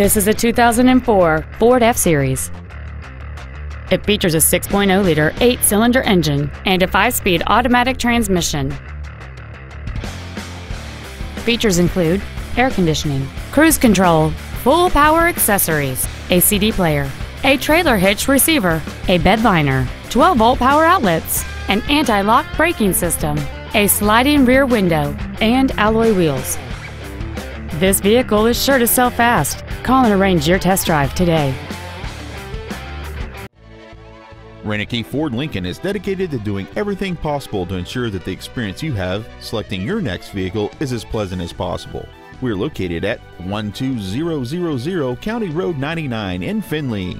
This is a 2004 Ford F-Series. It features a 6.0-liter eight-cylinder engine and a five-speed automatic transmission. Features include air conditioning, cruise control, full power accessories, a CD player, a trailer hitch receiver, a bed liner, 12 volt power outlets, an anti lock braking system, a sliding rear window, and alloy wheels. This vehicle is sure to sell fast. Call and arrange your test drive today. Reineke Ford Lincoln is dedicated to doing everything possible to ensure that the experience you have selecting your next vehicle is as pleasant as possible. We're located at 12000 County Road 99 in Findlay.